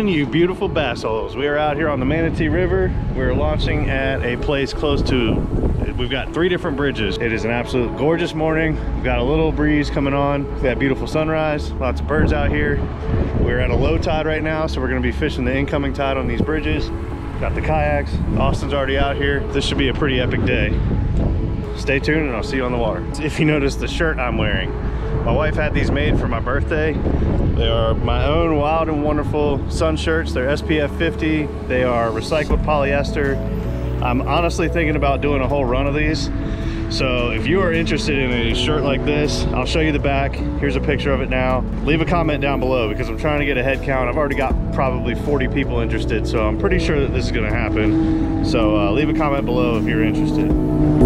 Morning, you beautiful bass holes. We are out here on the Manatee River. We're launching at a place close to, we've got three different bridges. It is an absolute gorgeous morning. We've got a little breeze coming on. Got beautiful sunrise, lots of birds out here. We're at a low tide right now, so we're gonna be fishing the incoming tide on these bridges. Got the kayaks. Austin's already out here. This should be a pretty epic day. Stay tuned and I'll see you on the water. If you notice the shirt I'm wearing, my wife had these made for my birthday. They are my own wild and wonderful sun shirts. They're SPF 50. They are recycled polyester. I'm honestly thinking about doing a whole run of these. So if you are interested in a shirt like this, I'll show you the back. Here's a picture of it now. Leave a comment down below because I'm trying to get a head count. I've already got probably 40 people interested, so I'm pretty sure that this is gonna happen. So uh, leave a comment below if you're interested.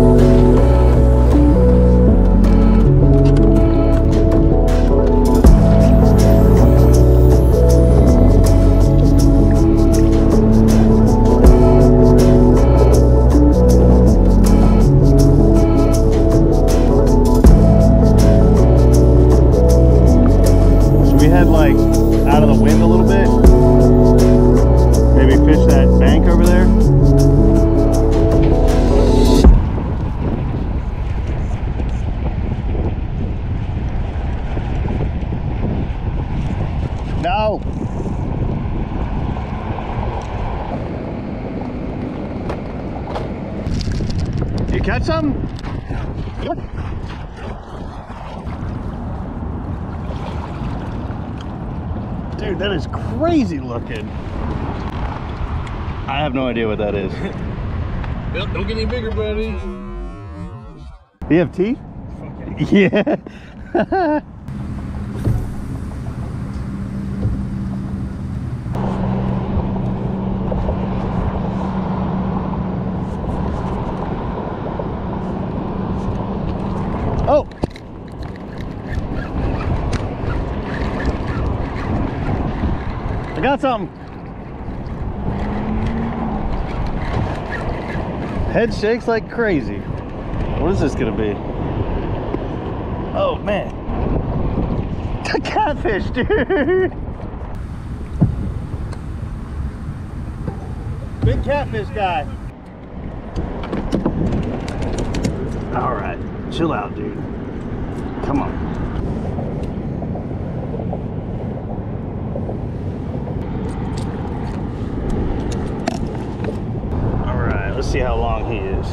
You catch some? Dude, that is crazy looking. I have no idea what that is. Yep, don't get any bigger, buddy. BFT? Yeah. oh. I got something. Head shakes like crazy. What is this gonna be? Oh man. A catfish, dude. Big catfish guy. All right, chill out, dude. Come on. All right, let's see how long he is.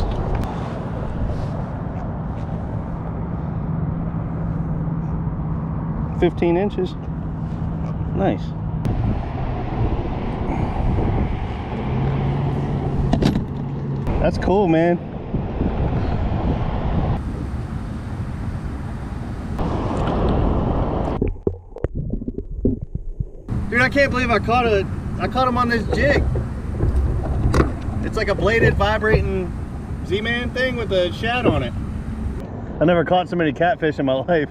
Fifteen inches. Nice. That's cool, man. Dude, I can't believe I caught a I caught him on this jig. It's like a bladed vibrating Z-Man thing with a shad on it. I never caught so many catfish in my life.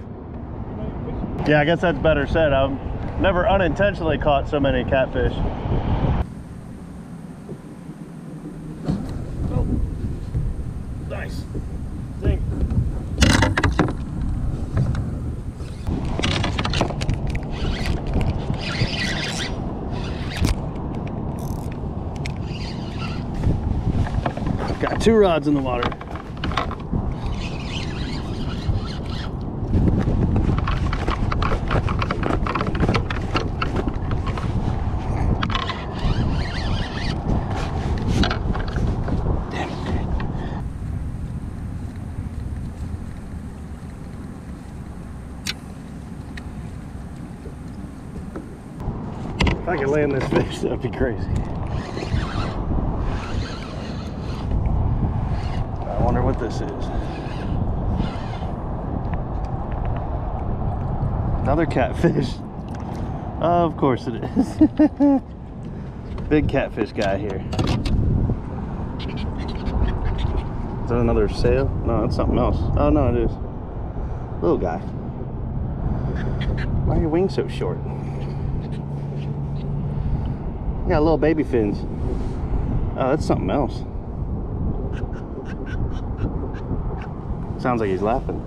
Yeah, I guess that's better said. I've never unintentionally caught so many catfish. Oh. Nice. Zing. Got two rods in the water. If I could land this fish, that'd be crazy. I wonder what this is. Another catfish. Oh, of course it is. Big catfish guy here. Is that another sail? No, that's something else. Oh no, it is. Little guy. Why are your wings so short? You got little baby fins. Oh, that's something else. Sounds like he's laughing.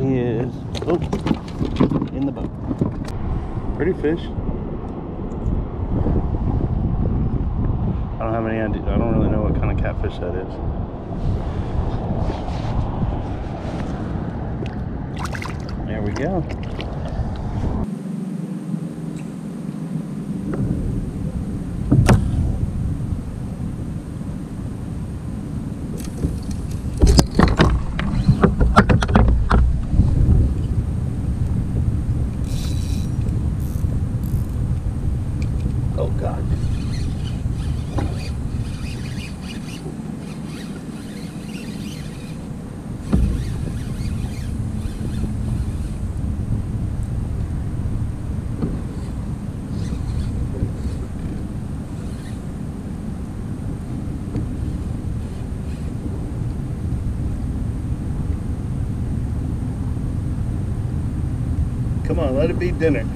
he is oh, in the boat. Pretty fish. I don't have any idea. I don't really know what kind of catfish that is. There we go. Oh God. Come on, let it be dinner.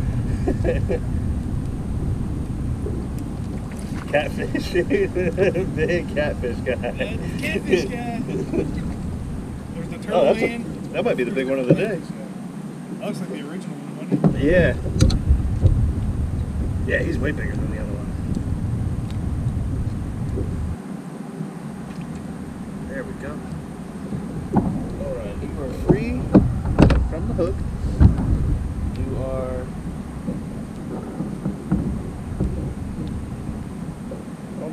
Catfish, big catfish guy. Catfish guy. There's the turtle Oh, a, that might be the big one of the day. That looks like the original one, wasn't it? Yeah. Yeah, he's way bigger than the other one. There we go. All right, you are free from the hook. You are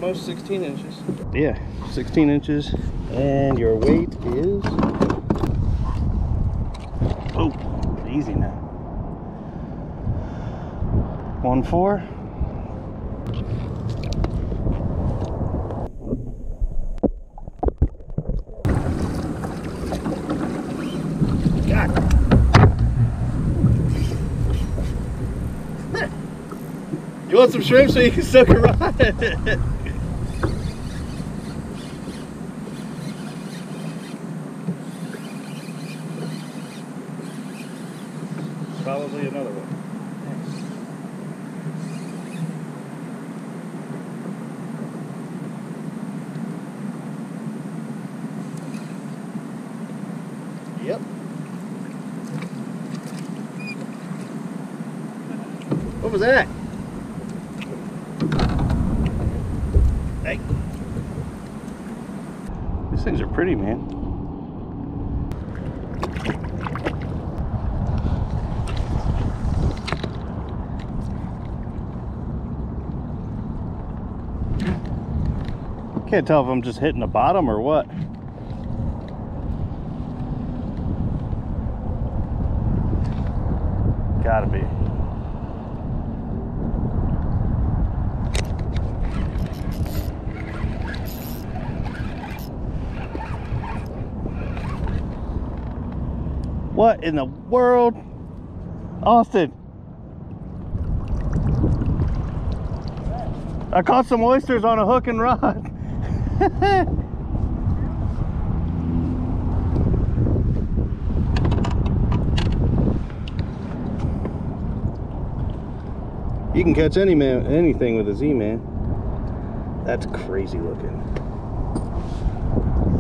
almost 16 inches. Yeah, 16 inches. And your weight is. Oh, easy now. One four. You want some shrimp so you can soak a rod? Probably another one. Yep. What was that? Hey. These things are pretty, man. Can't tell if I'm just hitting the bottom or what. Gotta be. What in the world? Austin. I caught some oysters on a hook and rod. You can catch any man, anything with a Z-man. That's crazy looking.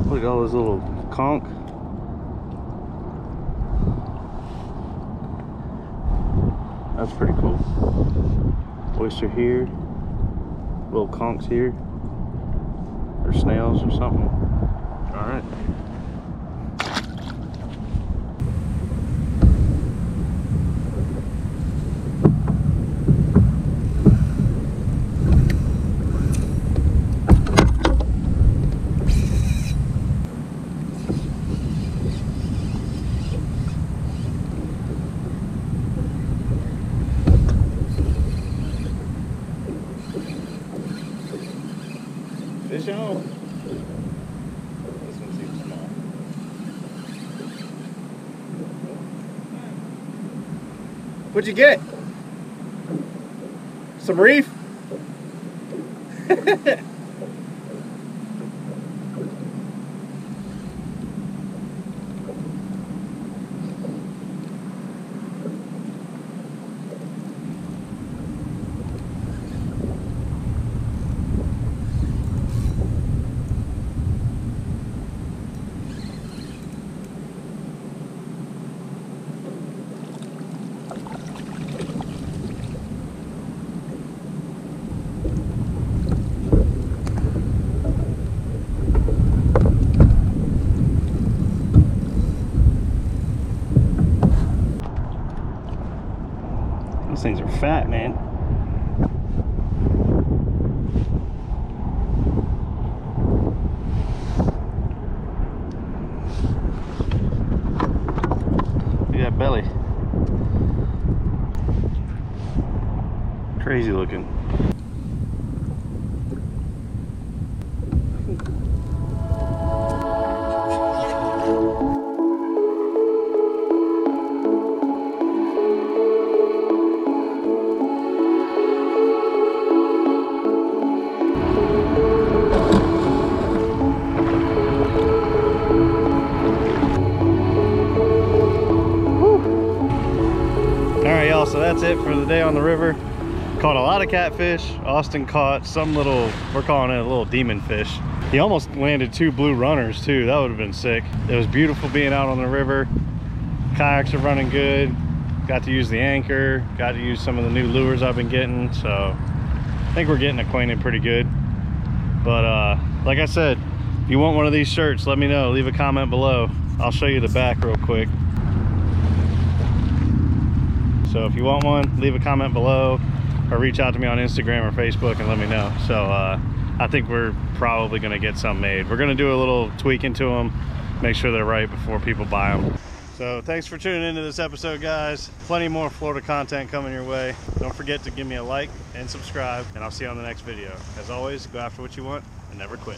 Look at all those little conch. That's pretty cool. Oyster here. Little conchs here. Or snails or something. Alright. Fish on. This one seems small. What'd you get? Some reef? fat, man. Look at that belly. Crazy looking. So that's it for the day on the river. Caught a lot of catfish. Austin caught some little, we're calling it a little demon fish. He almost landed two blue runners too. That would have been sick. It was beautiful being out on the river. Kayaks are running good. Got to use the anchor. Got to use some of the new lures I've been getting. So I think we're getting acquainted pretty good. But uh, like I said, if you want one of these shirts, let me know. Leave a comment below. I'll show you the back real quick. So if you want one, leave a comment below or reach out to me on Instagram or Facebook and let me know. So uh, I think we're probably gonna get some made. We're gonna do a little tweaking to them, make sure they're right before people buy them. So thanks for tuning into this episode, guys. Plenty more Florida content coming your way. Don't forget to give me a like and subscribe, and I'll see you on the next video. As always, go after what you want and never quit.